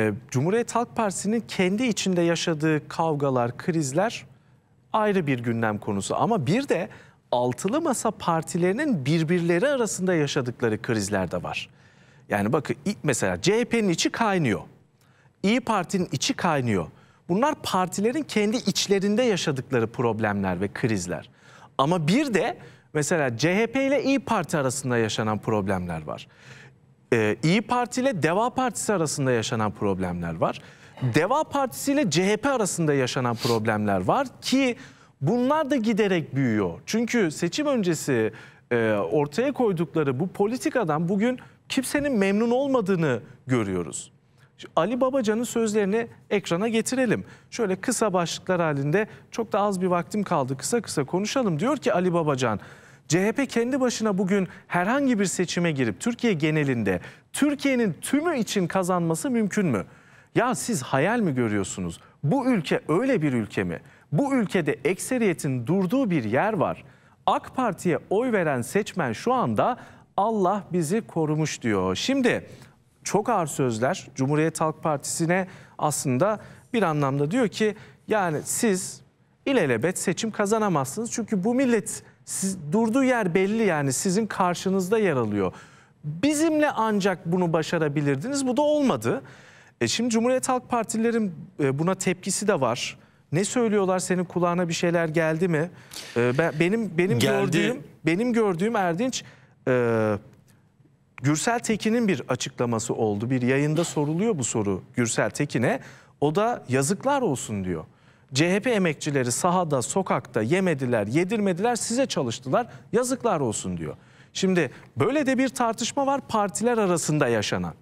E, Cumhuriyet Halk Partisi'nin kendi içinde yaşadığı kavgalar, krizler ayrı bir gündem konusu. Ama bir de altılı masa partilerinin birbirleri arasında yaşadıkları krizler de var. Yani bakın mesela CHP'nin içi kaynıyor. İyi Parti'nin içi kaynıyor. Bunlar partilerin kendi içlerinde yaşadıkları problemler ve krizler. Ama bir de mesela CHP ile İyi Parti arasında yaşanan problemler var. Ee, İyi Parti ile Deva Partisi arasında yaşanan problemler var. Deva Partisi ile CHP arasında yaşanan problemler var ki bunlar da giderek büyüyor. Çünkü seçim öncesi e, ortaya koydukları bu politikadan bugün kimsenin memnun olmadığını görüyoruz. Ali Babacan'ın sözlerini ekrana getirelim. Şöyle kısa başlıklar halinde çok da az bir vaktim kaldı. Kısa kısa konuşalım. Diyor ki Ali Babacan, CHP kendi başına bugün herhangi bir seçime girip Türkiye genelinde Türkiye'nin tümü için kazanması mümkün mü? Ya siz hayal mi görüyorsunuz? Bu ülke öyle bir ülke mi? Bu ülkede ekseriyetin durduğu bir yer var. AK Parti'ye oy veren seçmen şu anda Allah bizi korumuş diyor. Şimdi çok ağır sözler Cumhuriyet Halk Partisi'ne aslında bir anlamda diyor ki yani siz ilelebet seçim kazanamazsınız. Çünkü bu millet siz, durduğu yer belli yani sizin karşınızda yer alıyor. Bizimle ancak bunu başarabilirdiniz bu da olmadı. E şimdi Cumhuriyet Halk Partilerin e, buna tepkisi de var. Ne söylüyorlar senin kulağına bir şeyler geldi mi? E, ben, benim benim Geldi. gördüğüm benim gördüğüm Erdinç e, Gürsel Tekin'in bir açıklaması oldu. Bir yayında soruluyor bu soru Gürsel Tekin'e. O da yazıklar olsun diyor. CHP emekçileri sahada, sokakta yemediler, yedirmediler, size çalıştılar. Yazıklar olsun diyor. Şimdi böyle de bir tartışma var partiler arasında yaşanan.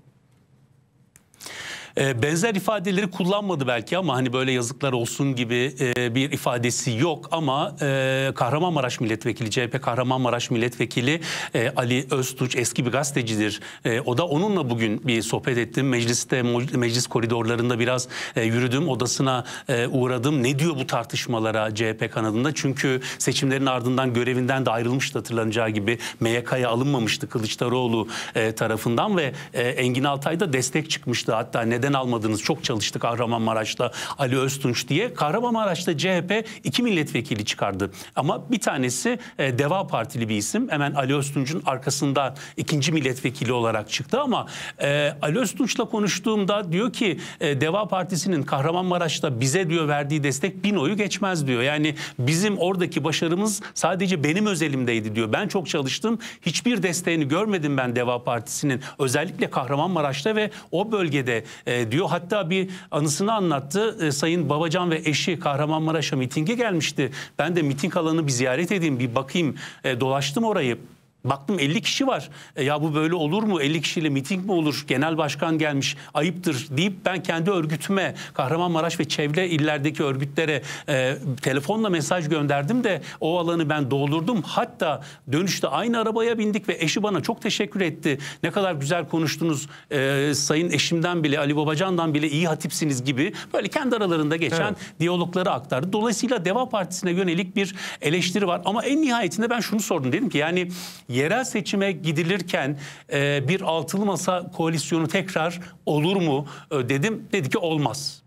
E, benzer ifadeleri kullanmadı belki ama hani böyle yazıklar olsun gibi e, bir ifadesi yok ama e, Kahramanmaraş milletvekili CHP Kahramanmaraş milletvekili e, Ali Öztuç eski bir gazetecidir. E, o da onunla bugün bir sohbet ettim. Mecliste meclis koridorlarında biraz e, yürüdüm. Odasına e, uğradım. Ne diyor bu tartışmalara CHP kanadında? Çünkü seçimlerin ardından görevinden de ayrılmıştı hatırlanacağı gibi. MYK'ya alınmamıştı Kılıçdaroğlu e, tarafından ve e, Engin Altay da destek çıkmıştı. Hatta neden neden almadınız? Çok çalıştık Kahramanmaraş'ta Ali Öztunç diye. Kahramanmaraş'ta CHP iki milletvekili çıkardı. Ama bir tanesi e, Deva Partili bir isim. Hemen Ali Öztunç'un arkasında ikinci milletvekili olarak çıktı ama e, Ali Öztunç'la konuştuğumda diyor ki e, Deva Partisi'nin Kahramanmaraş'ta bize diyor verdiği destek bin oyu geçmez diyor. Yani bizim oradaki başarımız sadece benim özelimdeydi diyor. Ben çok çalıştım. Hiçbir desteğini görmedim ben Deva Partisi'nin. Özellikle Kahramanmaraş'ta ve o bölgede e, diyor. Hatta bir anısını anlattı. E, Sayın Babacan ve eşi Kahramanmaraş'a mitinge gelmişti. Ben de miting alanı bir ziyaret edeyim, bir bakayım. E, dolaştım orayı. Baktım 50 kişi var. E, ya bu böyle olur mu? 50 kişiyle miting mi olur? Genel başkan gelmiş. Ayıptır deyip ben kendi örgütüme Kahramanmaraş ve çevre illerdeki örgütlere e, telefonla mesaj gönderdim de o alanı ben doldurdum. Hatta dönüşte aynı arabaya bindik ve eşi bana çok teşekkür etti. Ne kadar güzel konuştunuz. E, sayın eşimden bile Ali Babacan'dan bile iyi hatipsiniz gibi böyle kendi aralarında geçen evet. diyalogları aktardı. Dolayısıyla Deva Partisi'ne yönelik bir eleştiri var. Ama en nihayetinde ben şunu sordum. Dedim ki yani yerel seçime gidilirken e, bir altılı masa koalisyonu tekrar olur mu e, dedim. Dedi ki olmaz.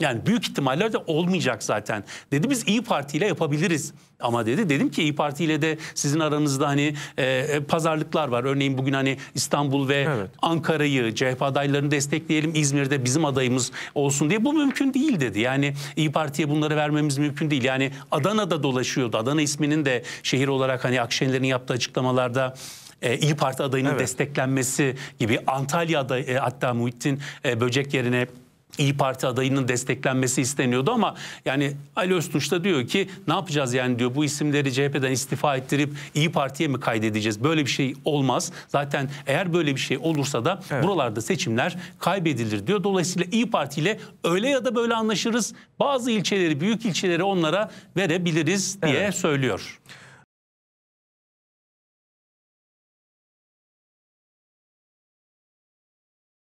Yani büyük ihtimalle de olmayacak zaten. Dedi biz İyi Parti ile yapabiliriz. Ama dedi dedim ki İyi Parti ile de sizin aranızda hani e, e, pazarlıklar var. Örneğin bugün hani İstanbul ve evet. Ankara'yı CHP adaylarını destekleyelim. İzmir'de bizim adayımız olsun diye bu mümkün değil dedi. Yani İyi Parti'ye bunları vermemiz mümkün değil. Yani Adana'da dolaşıyordu. Adana isminin de şehir olarak hani Akşener'in yaptığı açıklamalarda e, İyi Parti adayının evet. desteklenmesi gibi Antalya'da e, hatta Muhittin e, Böcek yerine İyi Parti adayının desteklenmesi isteniyordu ama yani Ali Öztunç da diyor ki ne yapacağız yani diyor bu isimleri CHP'den istifa ettirip İyi Parti'ye mi kaydedeceğiz? Böyle bir şey olmaz. Zaten eğer böyle bir şey olursa da evet. buralarda seçimler kaybedilir diyor. Dolayısıyla İyi Parti ile öyle ya da böyle anlaşırız. Bazı ilçeleri, büyük ilçeleri onlara verebiliriz diye evet. söylüyor.